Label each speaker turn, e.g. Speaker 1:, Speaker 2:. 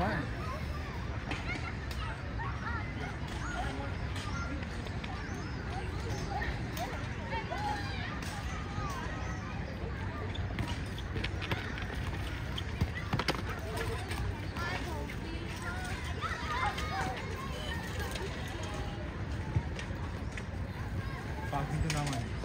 Speaker 1: Fine. Parking तो नाम है